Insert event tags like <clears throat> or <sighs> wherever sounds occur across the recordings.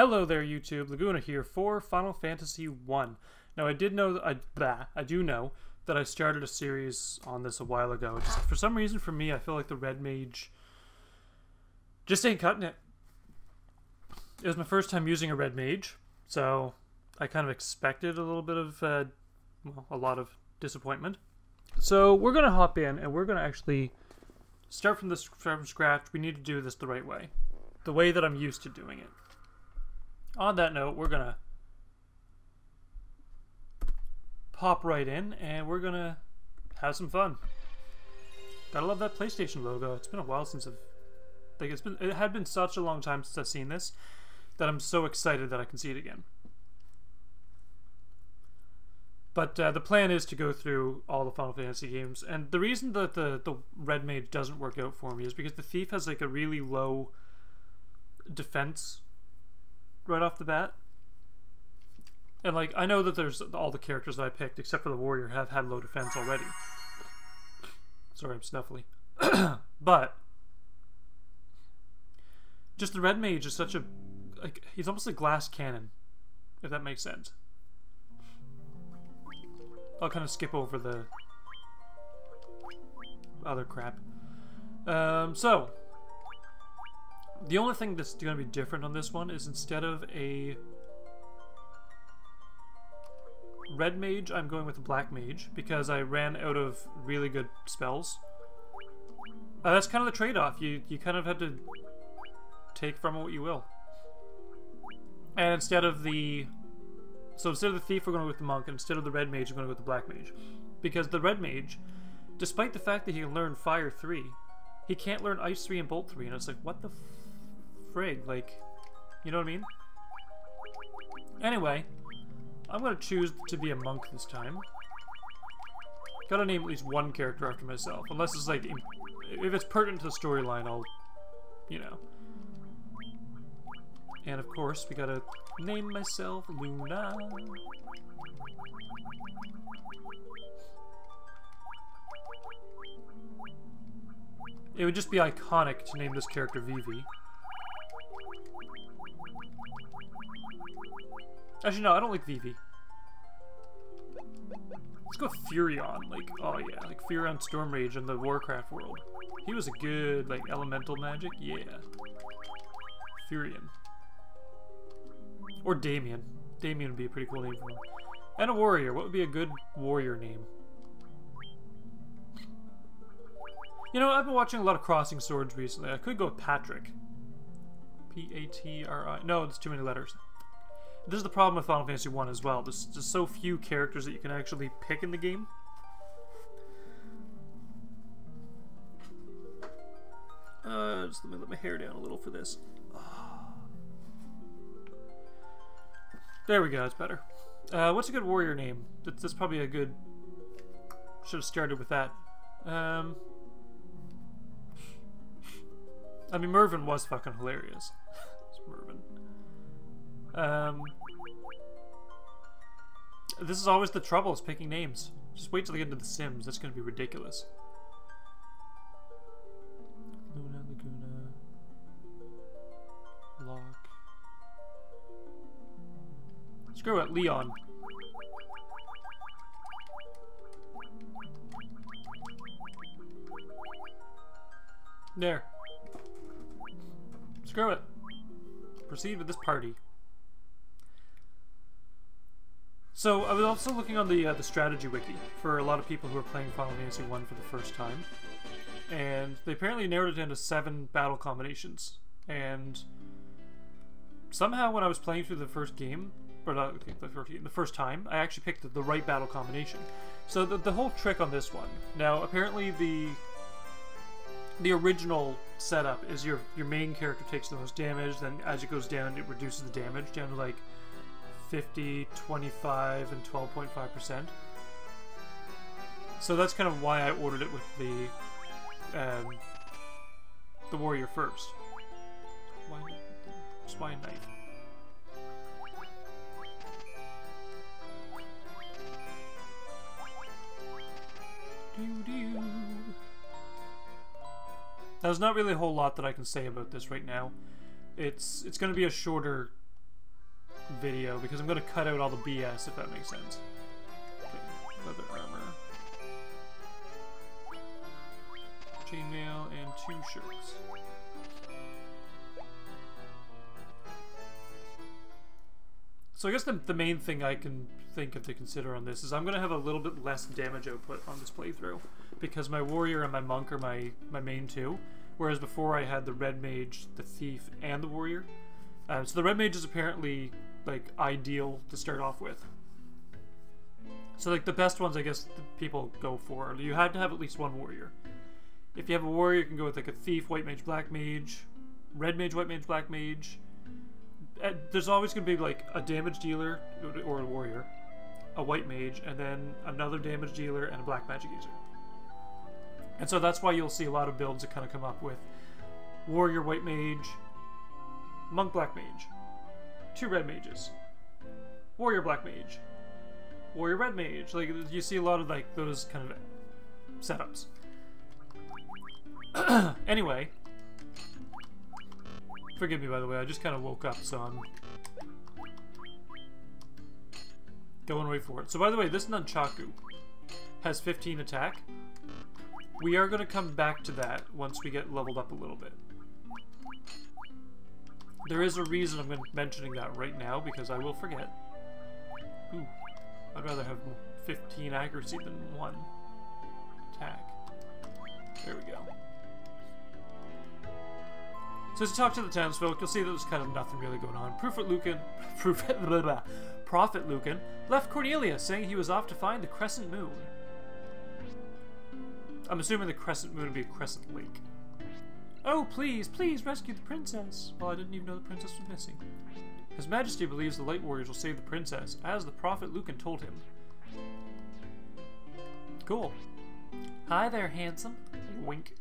Hello there, YouTube. Laguna here for Final Fantasy One. Now, I did know that I bah, I do know that I started a series on this a while ago. Just for some reason, for me, I feel like the Red Mage just ain't cutting it. It was my first time using a Red Mage, so I kind of expected a little bit of, uh, well, a lot of disappointment. So we're gonna hop in and we're gonna actually start from this from scratch. We need to do this the right way, the way that I'm used to doing it. On that note, we're gonna pop right in and we're gonna have some fun. Gotta love that PlayStation logo. It's been a while since I've like it's been it had been such a long time since I've seen this that I'm so excited that I can see it again. But uh, the plan is to go through all the Final Fantasy games, and the reason that the the Red Mage doesn't work out for me is because the Thief has like a really low defense right off the bat. And like I know that there's all the characters that I picked except for the warrior have had low defense already. Sorry, I'm snuffly. <clears throat> but just the red mage is such a like he's almost a glass cannon, if that makes sense. I'll kind of skip over the other crap. Um, so, the only thing that's going to be different on this one is instead of a red mage, I'm going with a black mage because I ran out of really good spells. Uh, that's kind of the trade-off. You you kind of had to take from it what you will. And instead of the so instead of the thief, we're going to go with the monk, and instead of the red mage, we're going to go with the black mage, because the red mage, despite the fact that he can learn fire three, he can't learn ice three and bolt three, and it's like what the frig, like, you know what I mean? Anyway, I'm to choose to be a monk this time. Gotta name at least one character after myself, unless it's like, if it's pertinent to the storyline, I'll, you know. And of course, we gotta name myself Luna. It would just be iconic to name this character Vivi. Actually, no, I don't like Vivi. Let's go Furion. Like, oh yeah, like Furion Stormrage in the Warcraft world. He was a good, like, elemental magic. Yeah. Furion. Or Damien. Damien would be a pretty cool name for him. And a warrior. What would be a good warrior name? You know, I've been watching a lot of Crossing Swords recently. I could go with Patrick. P-A-T-R-I... No, it's too many letters. This is the problem with Final Fantasy 1 as well. There's just so few characters that you can actually pick in the game. Uh, just let me let my hair down a little for this. <sighs> There we go, it's better. Uh, what's a good warrior name? That's, that's probably a good... Should have started with that. Um, I mean, Mervin was fucking hilarious. <laughs> it's Mervyn. Um, this is always the trouble, is picking names. Just wait till they get into The Sims. That's going to be ridiculous. Luna, Laguna, Locke. Screw it, Leon. There. Screw it. Proceed with this party. So I was also looking on the uh, the strategy wiki for a lot of people who are playing Final Fantasy 1 for the first time. And they apparently narrowed it down to seven battle combinations. And somehow when I was playing through the first game, or not the first, game, the first time, I actually picked the right battle combination. So the, the whole trick on this one. Now, apparently the the original setup is your your main character takes the most damage, then as it goes down, it reduces the damage down to like 50, 25, and 12.5%. So that's kind of why I ordered it with the um, the warrior first. Why, just why knife? Now, there's not really a whole lot that I can say about this right now. It's it's going to be a shorter video because I'm going to cut out all the BS if that makes sense. Okay, leather armor. Chainmail and two shirts. So I guess the, the main thing I can think of to consider on this is I'm going to have a little bit less damage output on this playthrough because my warrior and my monk are my, my main two, whereas before I had the red mage, the thief, and the warrior. Uh, so the red mage is apparently like ideal to start off with. So like the best ones I guess people go for, you have to have at least one warrior. If you have a warrior, you can go with like a thief, white mage, black mage, red mage, white mage, black mage, uh, there's always going to be like a damage dealer or a warrior, a white mage, and then another damage dealer and a black magic user. And so that's why you'll see a lot of builds that kind of come up with warrior white mage, monk black mage, two red mages, warrior black mage, warrior red mage. Like you see a lot of like those kind of setups. <clears throat> anyway, Forgive me, by the way, I just kind of woke up, so I'm going right for it. So, by the way, this Nunchaku has 15 attack. We are going to come back to that once we get leveled up a little bit. There is a reason I'm mentioning that right now, because I will forget. Ooh, I'd rather have 15 accuracy than 1 attack. There we go. So you talk to the townsfolk, you'll see that there's kind of nothing really going on. Prophet Lukahn, <laughs> Prophet, blah, blah, Prophet Lukahn left Cornelia saying he was off to find the Crescent Moon. I'm assuming the Crescent Moon would be a Crescent Lake. Oh, please, please rescue the princess. Well, I didn't even know the princess was missing. His Majesty believes the Light Warriors will save the princess, as the Prophet Lukahn told him. Cool. Hi there, handsome. Wink.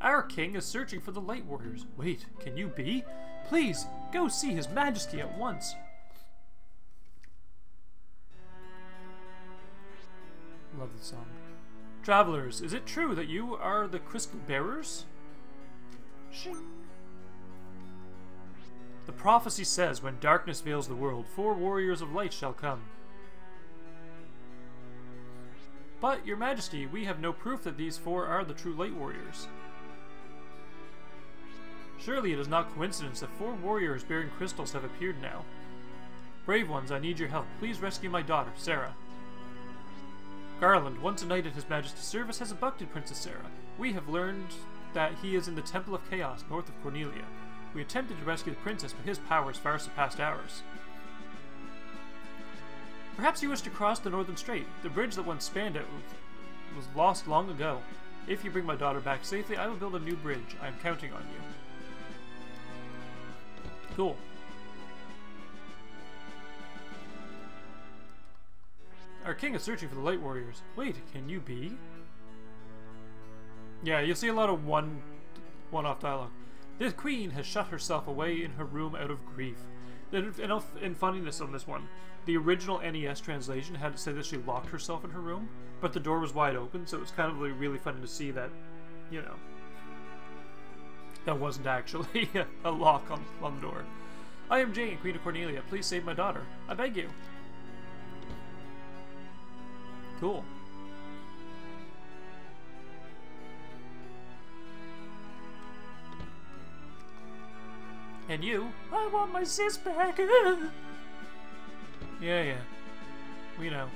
Our king is searching for the Light Warriors. Wait, can you be? Please, go see his majesty at once. Love the song. Travelers, is it true that you are the crystal bearers? Shing. The prophecy says, when darkness veils the world, four warriors of light shall come. But, your majesty, we have no proof that these four are the true light warriors. Surely it is not coincidence that four warriors bearing crystals have appeared now. Brave ones, I need your help. Please rescue my daughter, Sarah. Garland, once a knight at His Majesty's service, has abducted Princess Sarah. We have learned that he is in the Temple of Chaos, north of Cornelia. We attempted to rescue the princess, but his powers far surpassed ours. Perhaps you wish to cross the Northern Strait. The bridge that once spanned it was lost long ago. If you bring my daughter back safely, I will build a new bridge. I am counting on you. Cool. Our king is searching for the Light Warriors. Wait, can you be? Yeah, you'll see a lot of one one-off dialogue. The queen has shut herself away in her room out of grief. Enough in, in funniness on this one, the original NES translation had to say that she locked herself in her room, but the door was wide open, so it was kind of really, really funny to see that, you know, that wasn't actually <laughs> a lock on, on the door. I am Jane, Queen of Cornelia. Please save my daughter. I beg you. Cool. And you? I want my sis back. <laughs> yeah, yeah. We know.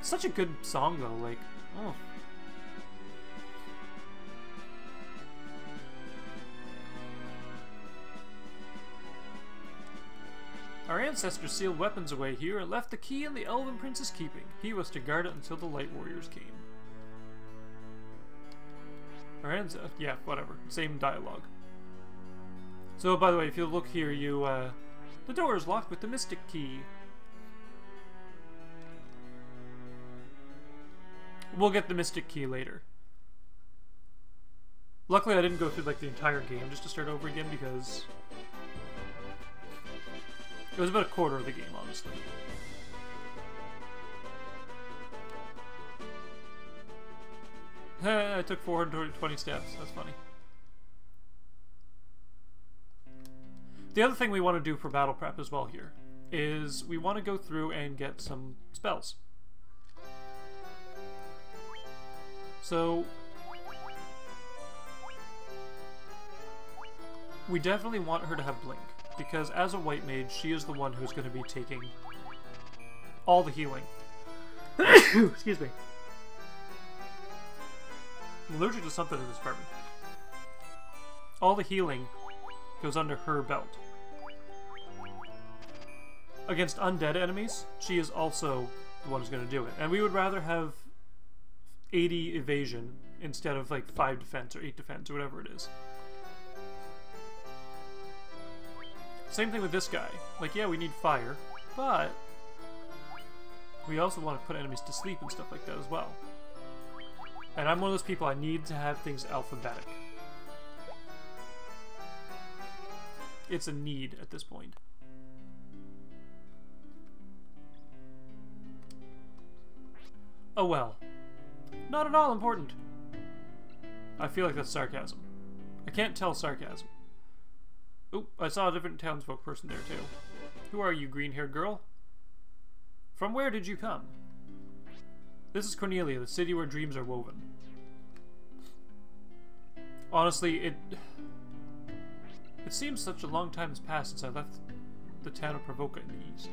Such a good song, though. Like, oh. Our ancestors sealed weapons away here and left the key in the Elven Prince's keeping. He was to guard it until the Light Warriors came. Our ancestors, yeah, whatever. Same dialogue. So, by the way, if you look here, you, uh, the door is locked with the Mystic Key. We'll get the Mystic Key later. Luckily, I didn't go through, like, the entire game just to start over again because it was about a quarter of the game, honestly. <laughs> I took 420 steps. That's funny. The other thing we want to do for battle prep as well here is we want to go through and get some spells. So we definitely want her to have Blink, because as a white mage, she is the one who's going to be taking all the healing. <coughs> Excuse me. I'm allergic to something in this apartment. All the healing goes under her belt. Against undead enemies, she is also the one who's going to do it. And we would rather have 80 evasion instead of like 5 defense or 8 defense or whatever it is. Same thing with this guy. Like, yeah, we need fire, but we also want to put enemies to sleep and stuff like that as well. And I'm one of those people, I need to have things alphabetic. It's a need at this point. Oh well. Not at all important. I feel like that's sarcasm. I can't tell sarcasm. Oop, I saw a different townsfolk person there too. Who are you, green-haired girl? From where did you come? This is Cornelia, the city where dreams are woven. Honestly, it... It seems such a long time has passed since I left the town of Pravoka in the east.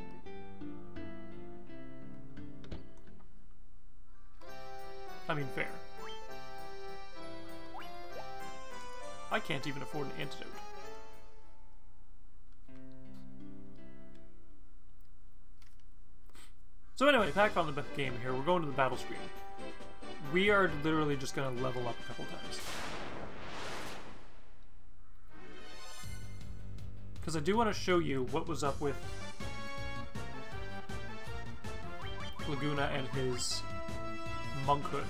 I mean, fair. I can't even afford an antidote. So anyway, back on the game here, we're going to the battle screen. We are literally just going to level up a couple times. Because I do want to show you what was up with Laguna and his monkhood.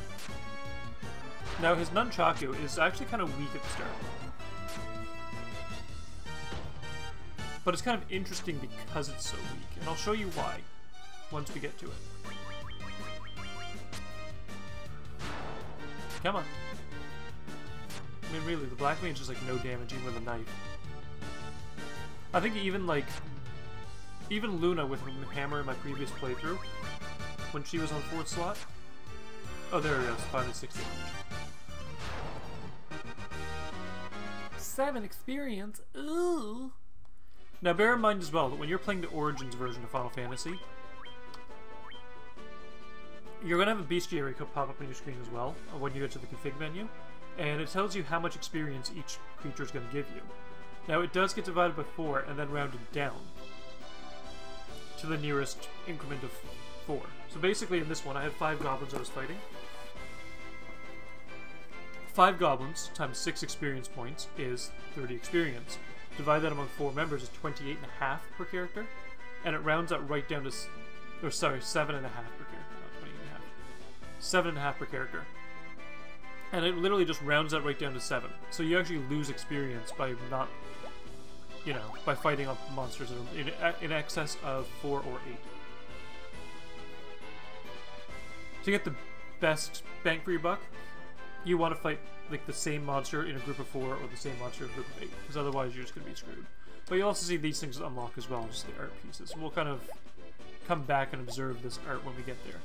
Now, his nunchaku is actually kind of weak at the start. But it's kind of interesting because it's so weak, and I'll show you why once we get to it. Come on. I mean, really, the Black Mage is like no damage even with a knife. I think even like, even Luna with the hammer in my previous playthrough, when she was on fourth slot, Oh, there it is. 560 Seven experience. Ooh. Now, bear in mind as well that when you're playing the Origins version of Final Fantasy, you're going to have a bestiary pop up on your screen as well uh, when you go to the config menu, and it tells you how much experience each creature is going to give you. Now, it does get divided by 4 and then rounded down to the nearest increment of 4. So basically, in this one, I had 5 goblins I was fighting. 5 goblins times 6 experience points is 30 experience. Divide that among 4 members is 28 and a half per character. And it rounds out right down to... Or sorry, 7 and a half per 7 and a half per character. And it literally just rounds that right down to 7. So you actually lose experience by not... You know, by fighting up monsters in, in excess of 4 or 8. To get the best bang for your buck, you want to fight like the same monster in a group of four or the same monster in a group of eight, because otherwise you're just going to be screwed. But you also see these things unlock as well, just the art pieces. we'll kind of come back and observe this art when we get there.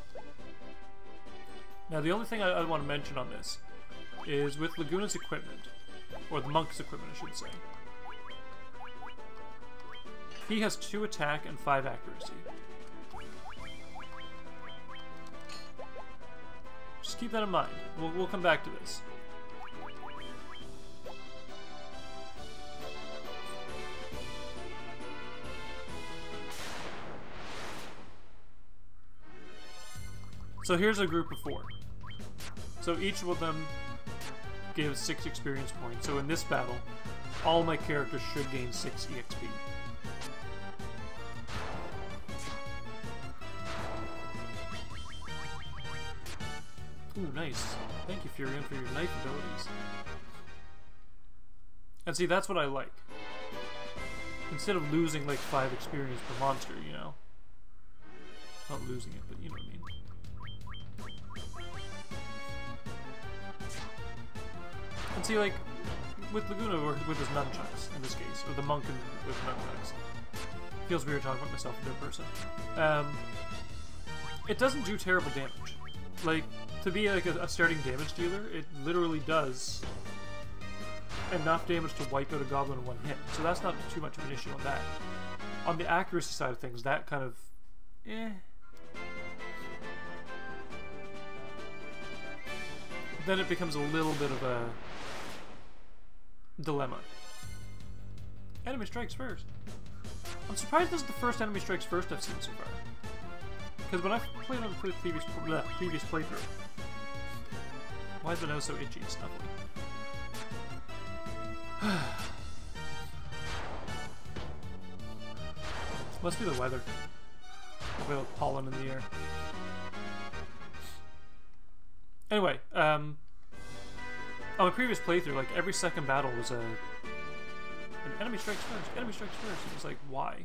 Now the only thing I, I want to mention on this is with Laguna's equipment, or the monk's equipment I should say. He has 2 attack and 5 accuracy. Just keep that in mind. We'll, we'll come back to this. So here's a group of four. So each of them gives six experience points. So in this battle, all my characters should gain six EXP. Ooh, nice. Thank you, Furion, for your knife abilities. And see, that's what I like. Instead of losing like 5 experience per monster, you know? Not losing it, but you know what I mean. See, like, with Laguna or with his nunchucks in this case, or the monk in, with nunchucks. Feels weird talking about myself in third person. Um, it doesn't do terrible damage. Like to be like a, a starting damage dealer, it literally does enough damage to wipe out a goblin in one hit. So that's not too much of an issue on that. On the accuracy side of things, that kind of eh. Then it becomes a little bit of a dilemma. Enemy strikes first. I'm surprised this is the first enemy strikes first I've seen so far. Because when I played on the previous bleh, previous playthrough, why is the nose so itchy and snuffly? <sighs> Must be the weather. Of pollen in the air. Anyway, um, on my previous playthrough, like every second battle was a an enemy strikes first, enemy strikes first. It was like, why?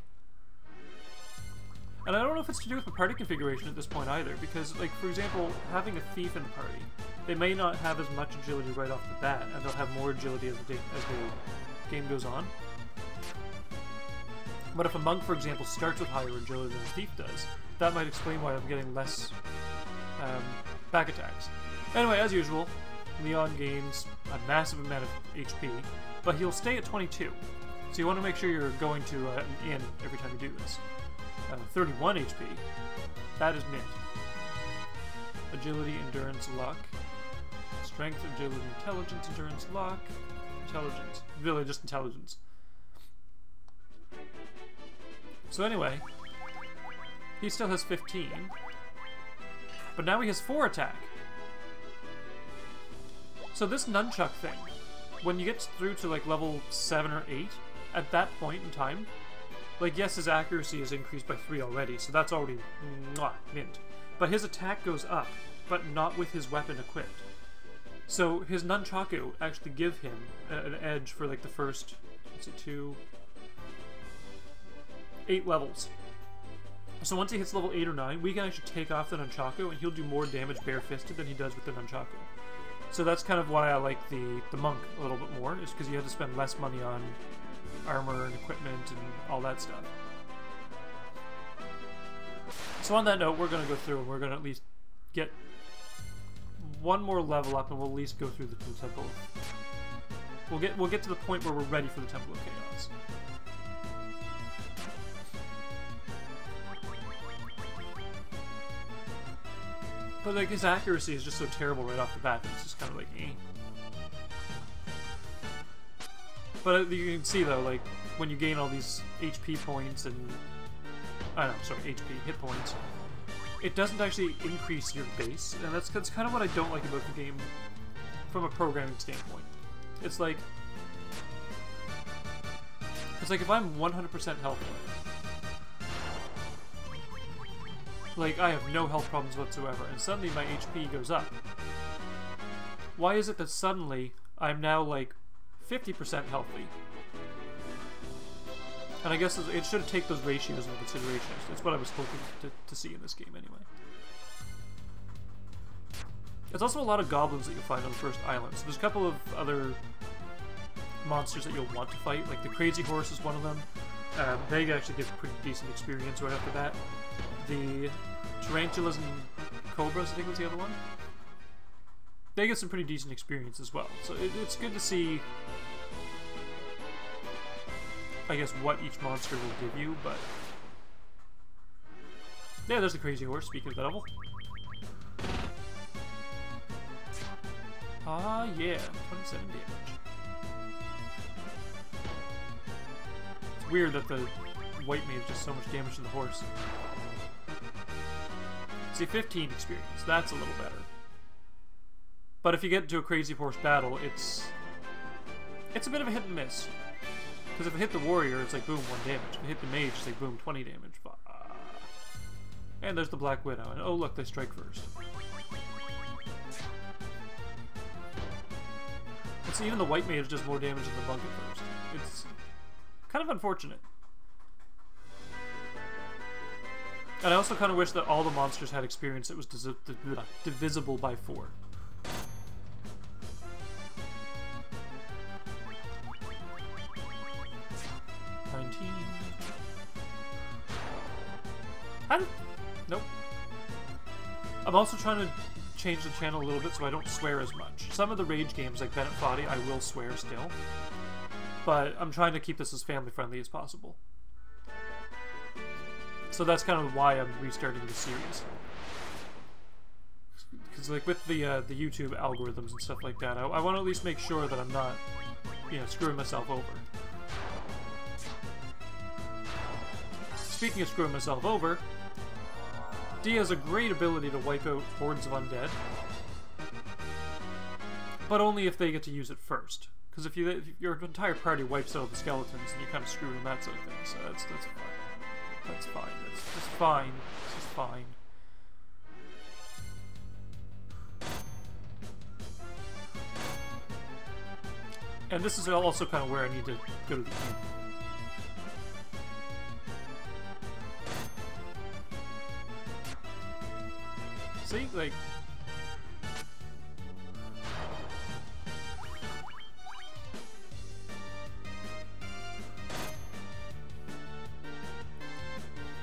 And I don't know if it's to do with the party configuration at this point either, because, like, for example, having a thief in the party, they may not have as much agility right off the bat, and they'll have more agility as the, as the game goes on. But if a monk, for example, starts with higher agility than a thief does, that might explain why I'm getting less um, back attacks. Anyway, as usual, Leon gains a massive amount of HP, but he'll stay at 22. So you want to make sure you're going to uh, an inn every time you do this. Uh, 31 HP. That is mint. Agility, endurance, luck. Strength, agility, intelligence, endurance, luck. Intelligence. Really, just intelligence. So anyway, he still has 15. But now he has 4 attack. So this nunchuck thing, when you get through to like level 7 or 8, at that point in time, like yes, his accuracy is increased by 3 already, so that's already mwah, mint. But his attack goes up, but not with his weapon equipped. So his nunchaku actually give him an edge for like the first, let's see, two, eight levels. So once he hits level 8 or 9, we can actually take off the nunchaku and he'll do more damage bare-fisted than he does with the nunchaku. So that's kind of why I like the, the monk a little bit more, is because you have to spend less money on armor and equipment and all that stuff. So on that note, we're going to go through and we're going to at least get one more level up and we'll at least go through the Temple. We'll get, we'll get to the point where we're ready for the Temple of Chaos. But like his accuracy is just so terrible right off the bat that it's just kind of like, eh. But uh, you can see though, like when you gain all these HP points and I don't know, sorry, HP hit points, it doesn't actually increase your base, and that's that's kind of what I don't like about the game from a programming standpoint. It's like it's like if I'm 100% healthy, Like, I have no health problems whatsoever, and suddenly my HP goes up. Why is it that suddenly I'm now, like, 50% healthy? And I guess it should take those ratios into consideration. It's what I was hoping to, to see in this game, anyway. There's also a lot of goblins that you'll find on the first island. So there's a couple of other monsters that you'll want to fight. Like the Crazy Horse is one of them. Um, they actually give pretty decent experience right after that the tarantulas and cobras, I think was the other one. They get some pretty decent experience as well. So it, it's good to see, I guess, what each monster will give you, but... Yeah, there's the crazy horse, speaking of the devil. Ah, yeah, 27 damage. It's weird that the white mage does so much damage to the horse. See, 15 experience. That's a little better. But if you get into a Crazy Horse battle, it's... It's a bit of a hit and miss. Because if I hit the warrior, it's like boom, 1 damage. If I hit the mage, it's like boom, 20 damage. And there's the Black Widow. And oh look, they strike first. And even the white mage does more damage than the at first. It's kind of unfortunate. And I also kind of wish that all the monsters had experience that was divisible by four. Nineteen. I. Nope. I'm also trying to change the channel a little bit so I don't swear as much. Some of the Rage games, like Bennett Foddy, I will swear still. But I'm trying to keep this as family-friendly as possible. So that's kind of why I'm restarting the series. Because like with the uh, the YouTube algorithms and stuff like that, I, I want to at least make sure that I'm not, you know, screwing myself over. Speaking of screwing myself over, Dia has a great ability to wipe out hordes of undead, but only if they get to use it first. Because if, you, if your entire party wipes out the skeletons, and you kind of screw them that sort of thing. So that's that's fine. That's fine. That's just fine. This is fine. And this is also kind of where I need to go to the inn. See, like...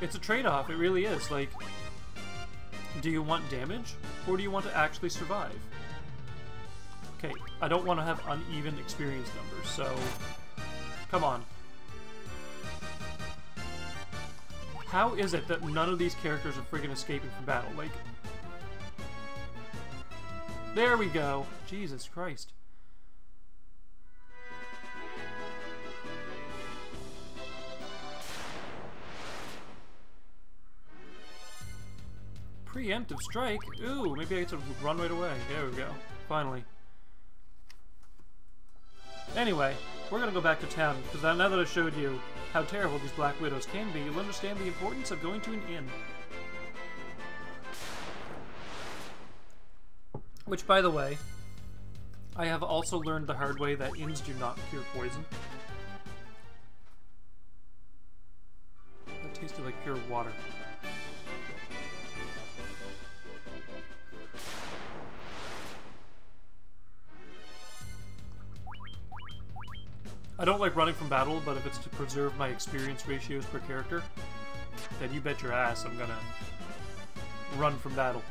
It's a trade-off, it really is. Like, do you want damage, or do you want to actually survive? Okay, I don't want to have uneven experience numbers, so... Come on. How is it that none of these characters are friggin' escaping from battle? Like... There we go! Jesus Christ. Preemptive strike? Ooh, maybe I get to run right away. There we go. Finally. Anyway, we're gonna go back to town, because now that I showed you how terrible these Black Widows can be, you'll understand the importance of going to an inn. Which, by the way, I have also learned the hard way that inns do not cure poison. That tasted like pure water. I don't like running from battle, but if it's to preserve my experience ratios per character, then you bet your ass I'm gonna run from battle.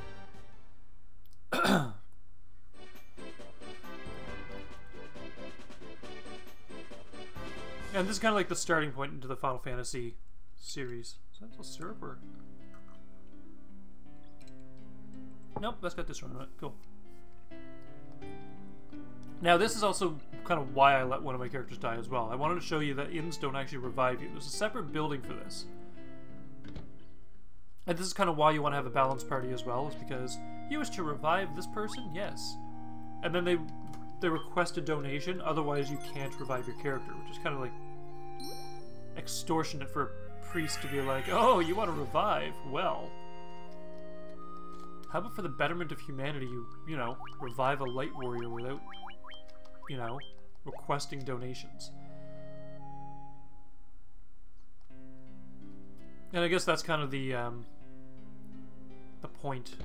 and this is kind of like the starting point into the Final Fantasy series. Is that a. Nope, that's got this one on it. Cool. Now, this is also kind of why I let one of my characters die as well. I wanted to show you that inns don't actually revive you. There's a separate building for this. And this is kind of why you want to have a balanced party as well, is because you wish to revive this person? Yes. And then they they request a donation, otherwise you can't revive your character, which is kind of like extortionate for a priest to be like, oh, you want to revive? Well. How about for the betterment of humanity, you, you know, revive a light warrior without you know, requesting donations. And I guess that's kind of the um, the point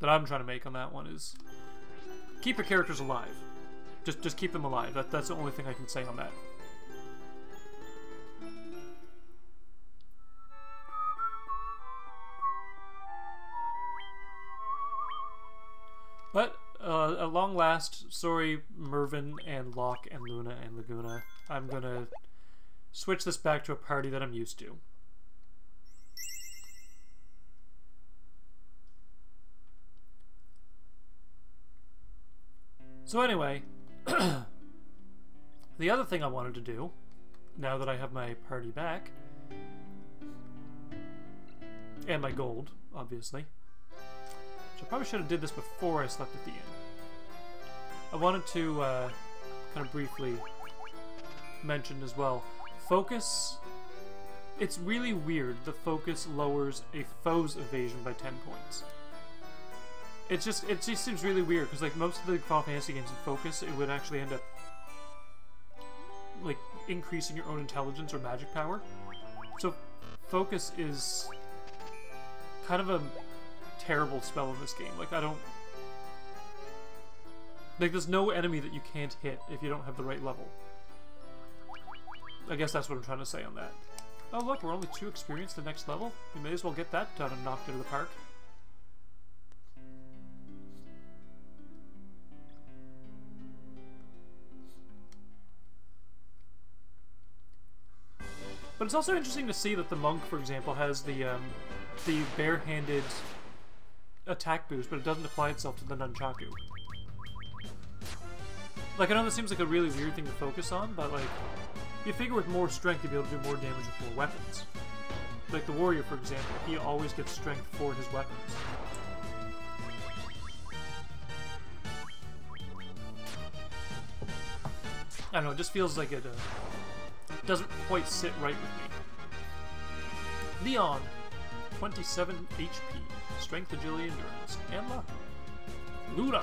that I'm trying to make on that one is keep your characters alive. Just just keep them alive. That that's the only thing I can say on that. But uh, at long last, sorry Mervin and Locke and Luna and Laguna, I'm gonna switch this back to a party that I'm used to. So anyway, <clears throat> the other thing I wanted to do, now that I have my party back, and my gold, obviously, I probably should have did this before I slept at the inn. I wanted to uh, kind of briefly mention as well. Focus... It's really weird. The focus lowers a foe's evasion by 10 points. It's just, it just seems really weird, because like most of the Final Fantasy games in Focus, it would actually end up like increasing your own intelligence or magic power. So Focus is kind of a terrible spell in this game. Like, I don't... Like, there's no enemy that you can't hit if you don't have the right level. I guess that's what I'm trying to say on that. Oh look, we're only two experience the next level. We may as well get that done and knocked of the park. But it's also interesting to see that the monk, for example, has the um, the bare-handed attack boost, but it doesn't apply itself to the nunchaku. Like, I know this seems like a really weird thing to focus on, but like, you figure with more strength you'd be able to do more damage with more weapons. Like the warrior, for example, he always gets strength for his weapons. I don't know, it just feels like it uh, doesn't quite sit right with me. Leon, 27 HP, Strength, Agility, Endurance, and Luck. Luna,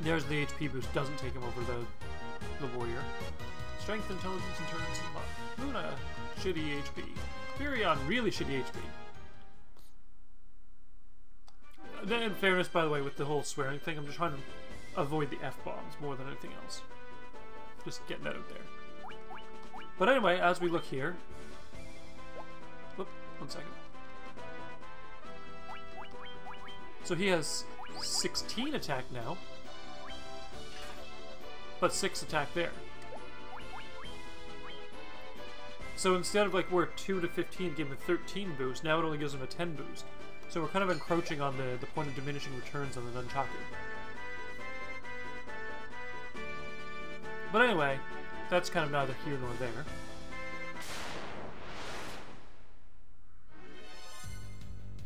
there's the HP boost, doesn't take him over the, the warrior. Strength, Intelligence, Endurance, and Luck. Luna, shitty HP. Furion, really shitty HP. In fairness, by the way, with the whole swearing thing, I'm just trying to avoid the F-bombs more than anything else. Just getting that out there. But anyway, as we look here... Whoop, one second. So he has 16 attack now, but 6 attack there. So instead of like where 2 to 15 gave him a 13 boost, now it only gives him a 10 boost. So we're kind of encroaching on the, the point of diminishing returns on the Nunchaku. But anyway, that's kind of neither here nor there.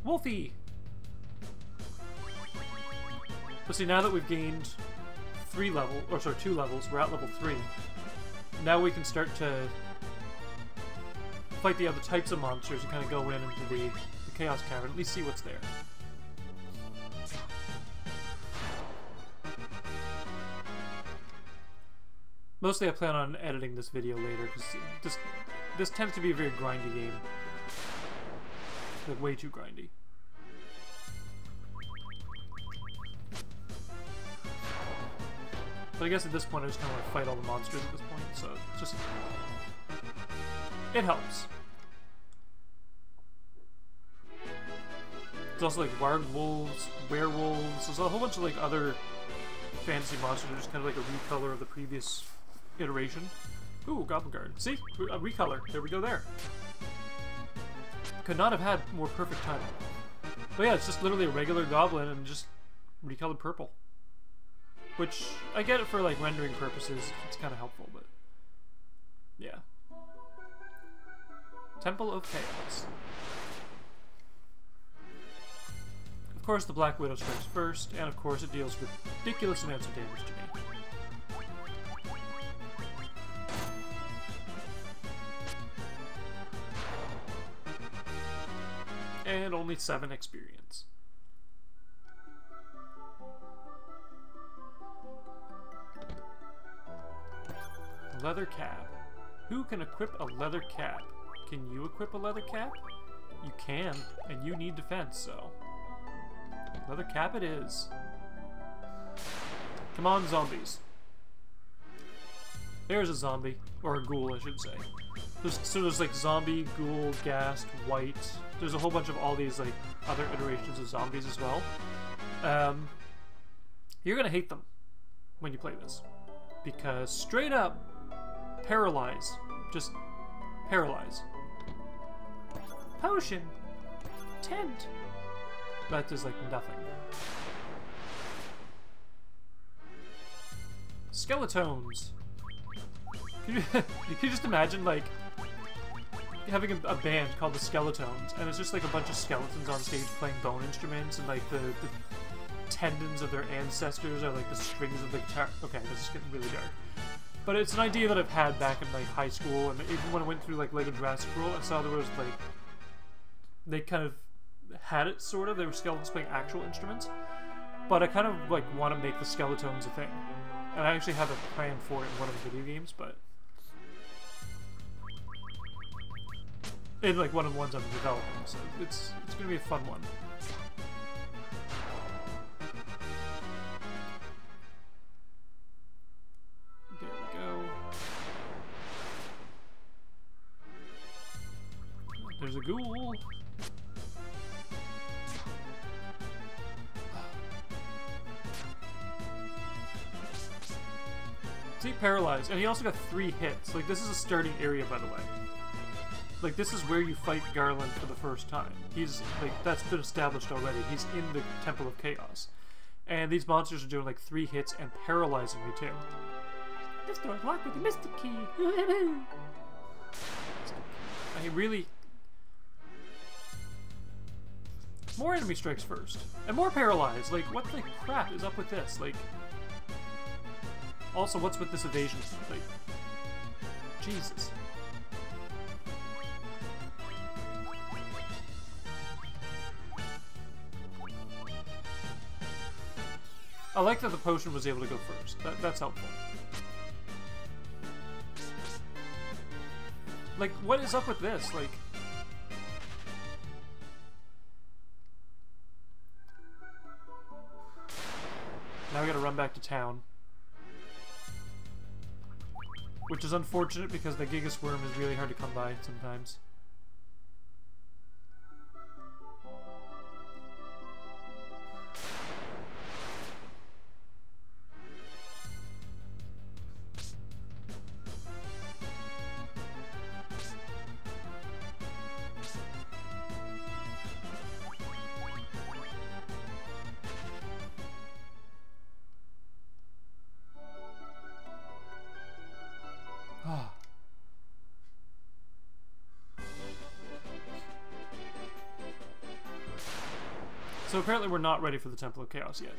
Wolfie! But see, now that we've gained three level, or sorry, two levels, we're at level three. Now we can start to fight the other types of monsters and kind of go in into the, the Chaos Cavern, at least see what's there. Mostly I plan on editing this video later, because this, this tends to be a very grindy game. Like, way too grindy. But I guess at this point I just kind of want to fight all the monsters at this point, so just... It helps. There's also like werewolves, werewolves, there's a whole bunch of like other fantasy monsters that are just kind of like a recolor of the previous iteration. Ooh, Goblin Guard. See? A recolor. There we go there. Could not have had more perfect timing. But yeah, it's just literally a regular goblin and just recolored purple. Which, I get it for like rendering purposes, it's kind of helpful, but yeah. Temple of Chaos. Of course, the Black Widow strikes first, and of course it deals ridiculous amounts of damage to me. And only 7 experience. Leather cap. Who can equip a leather cap? Can you equip a leather cap? You can, and you need defense, so... Leather cap it is. Come on, zombies. There's a zombie. Or a ghoul, I should say. There's, so there's like zombie, ghoul, ghast, wight. There's a whole bunch of all these like other iterations of zombies as well. Um, you're gonna hate them when you play this. Because straight up, Paralyze. Just paralyze. Potion. Tent. That is like nothing. Skeletones. Can you, <laughs> you can just imagine like having a, a, band called the Skeletones, and it's just like a bunch of skeletons on stage playing bone instruments, and like the, the tendons of their ancestors are like the strings of the guitar. Okay, this is getting really dark. But it's an idea that I've had back in like high school, and even when I went through like Lego Jurassic World, I saw there was like they kind of had it sort of. They were skeletons playing actual instruments, but I kind of like want to make the skeletons a thing, and I actually have a plan for it in one of the video games, but in like one of the ones I'm developing. So it's it's gonna be a fun one. A ghoul. See, paralyzed, and he also got three hits. Like, this is a starting area, by the way. Like, this is where you fight Garland for the first time. He's, like, that's been established already. He's in the Temple of Chaos. And these monsters are doing, like, three hits and paralyzing me, too. This door's locked with the Mystic Key. <laughs> I really... More enemy strikes first. And more paralyzed. Like, what the crap is up with this? Like... Also, what's with this evasion? Like... Jesus. I like that the potion was able to go first. That, that's helpful. Like, what is up with this? Like... Now we gotta run back to town. Which is unfortunate because the Gigas Worm is really hard to come by sometimes. So apparently we're not ready for the Temple of Chaos yet.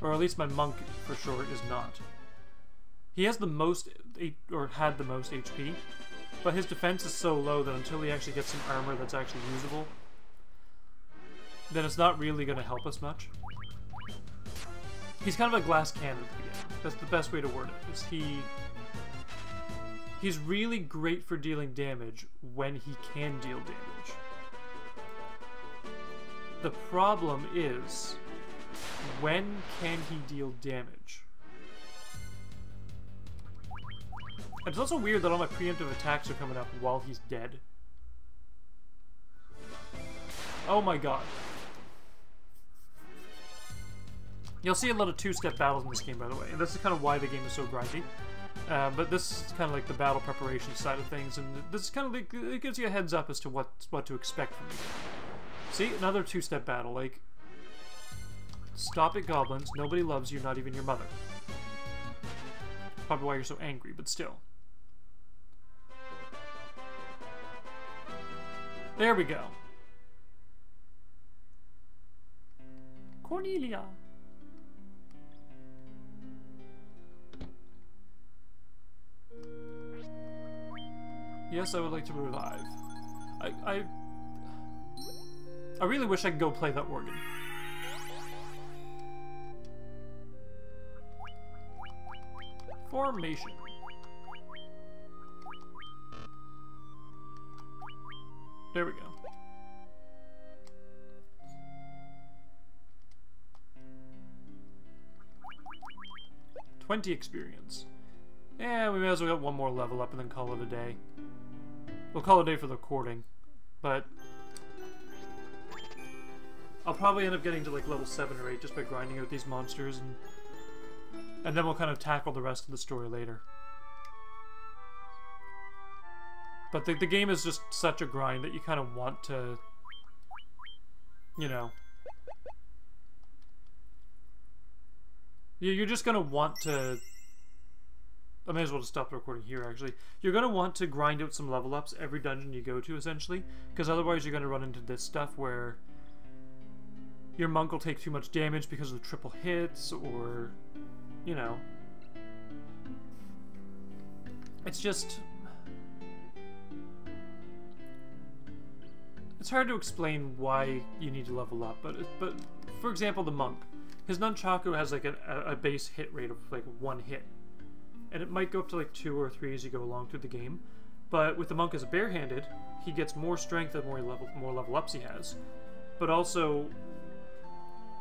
Or at least my monk, for sure, is not. He has the most, or had the most HP, but his defense is so low that until he actually gets some armor that's actually usable, then it's not really going to help us much. He's kind of a glass cannon at the beginning. That's the best way to word it, is he... He's really great for dealing damage when he can deal damage. The problem is, when can he deal damage? It's also weird that all my preemptive attacks are coming up while he's dead. Oh my god. You'll see a lot of two-step battles in this game, by the way, and this is kind of why the game is so grindy. Uh, but this is kind of like the battle preparation side of things, and this is kind of like, it gives you a heads up as to what what to expect from the game. See, another two-step battle, like... Stop it, goblins. Nobody loves you, not even your mother. Probably why you're so angry, but still. There we go. Cornelia. Yes, I would like to revive. I, I I really wish I could go play that organ. Formation. There we go. Twenty experience. Yeah, we may as well get one more level up and then call it a day. We'll call it a day for the recording, but I'll probably end up getting to like level 7 or 8 just by grinding out these monsters and and then we'll kind of tackle the rest of the story later. But the, the game is just such a grind that you kind of want to, you know, you're just going to want to, I may as well just stop the recording here actually. You're going to want to grind out some level ups every dungeon you go to essentially, because otherwise you're going to run into this stuff where your monk will take too much damage because of the triple hits, or, you know. It's just... It's hard to explain why you need to level up, but, but for example, the monk. His nunchaku has like a, a base hit rate of like one hit. And it might go up to like two or three as you go along through the game. But with the monk as a barehanded, he gets more strength the more level more level ups he has. But also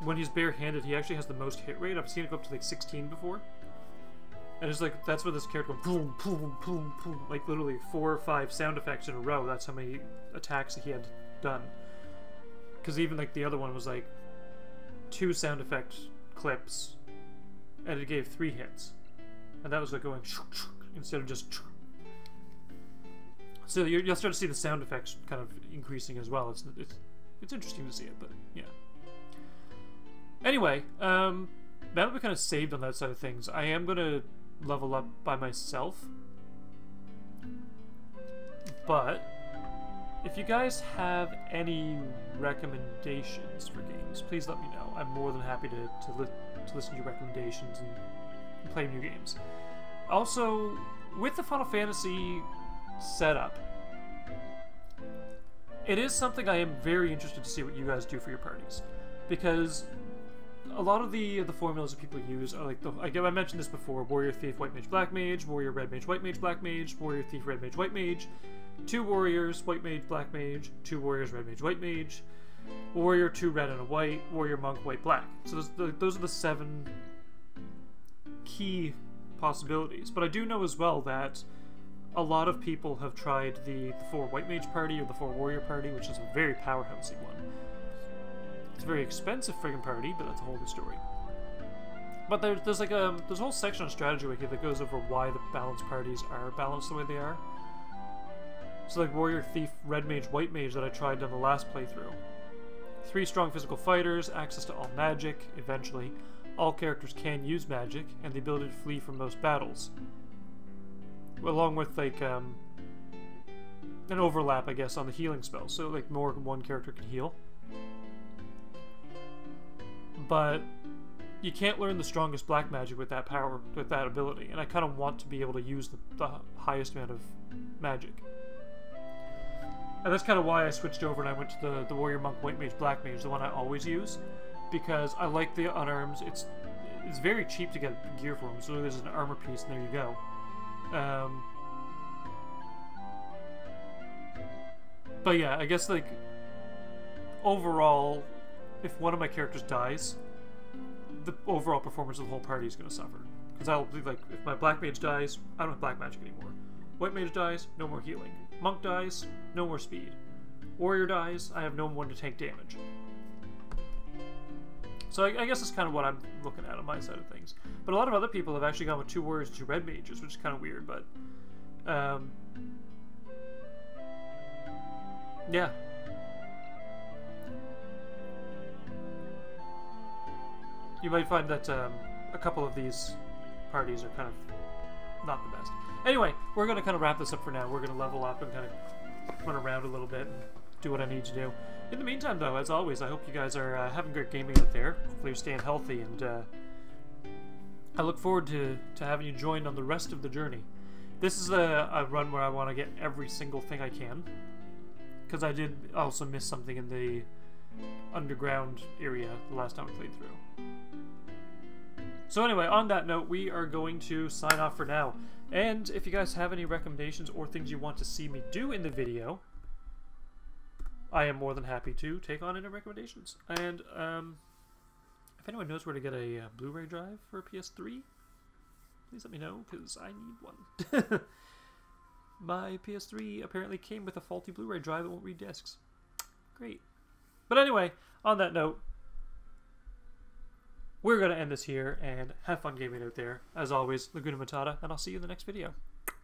when he's barehanded, he actually has the most hit rate. I've seen it go up to like 16 before. And it's like that's what this character goes boom, boom, boom, boom, like literally four or five sound effects in a row. That's how many attacks he had done. Because even like the other one was like two sound effect clips, and it gave three hits, and that was like going instead of just. So you'll start to see the sound effects kind of increasing as well. It's it's it's interesting to see it, but yeah. Anyway, um, now that we kind of saved on that side of things, I am gonna level up by myself. But if you guys have any recommendations for games, please let me know. I'm more than happy to, to, li to listen to your recommendations and, and play new games. Also, with the Final Fantasy setup, it is something I am very interested to see what you guys do for your parties. Because a lot of the the formulas that people use are like the I, I mentioned this before: warrior, thief, white mage, black mage, warrior, red mage, white mage, black mage, warrior, thief, red mage, white mage, two warriors, white mage, black mage, two warriors, red mage, white mage, warrior, two red and a white, warrior, monk, white, black. So those, the, those are the seven key possibilities. But I do know as well that a lot of people have tried the, the four white mage party or the four warrior party, which is a very powerhousey one. It's a very expensive friggin' party, but that's a whole other story. But there's, there's like a there's a whole section on Strategy Wiki that goes over why the balanced parties are balanced the way they are. So like Warrior, Thief, Red Mage, White Mage that I tried on the last playthrough. Three strong physical fighters, access to all magic, eventually. All characters can use magic, and the ability to flee from most battles. Along with like um, an overlap, I guess, on the healing spells. So like more one character can heal but you can't learn the strongest black magic with that power, with that ability, and I kind of want to be able to use the, the highest amount of magic. And that's kind of why I switched over and I went to the, the Warrior Monk White Mage Black Mage, the one I always use, because I like the unarms. It's it's very cheap to get gear for them, so there's an armor piece, and there you go. Um, but yeah, I guess like overall, if one of my characters dies, the overall performance of the whole party is going to suffer. Because I'll be like, if my black mage dies, I don't have black magic anymore. White mage dies, no more healing. Monk dies, no more speed. Warrior dies, I have no one to take damage. So I, I, guess that's kind of what I'm looking at on my side of things. But a lot of other people have actually gone with two warriors two red mages, which is kind of weird, but... Um, yeah, you might find that um, a couple of these parties are kind of not the best. Anyway, we're going to kind of wrap this up for now. We're going to level up and kind of run around a little bit and do what I need to do. In the meantime, though, as always, I hope you guys are uh, having great gaming out there. Hopefully you're staying healthy, and uh, I look forward to, to having you join on the rest of the journey. This is a, a run where I want to get every single thing I can, because I did also miss something in the underground area the last time we played through. So anyway, on that note, we are going to sign off for now. And if you guys have any recommendations or things you want to see me do in the video, I am more than happy to take on any recommendations. And um, if anyone knows where to get a uh, Blu-ray drive for a PS3, please let me know, because I need one. <laughs> My PS3 apparently came with a faulty Blu-ray drive that won't read discs. Great. But anyway, on that note, we're going to end this here and have fun gaming out there. As always, Laguna Matata, and I'll see you in the next video.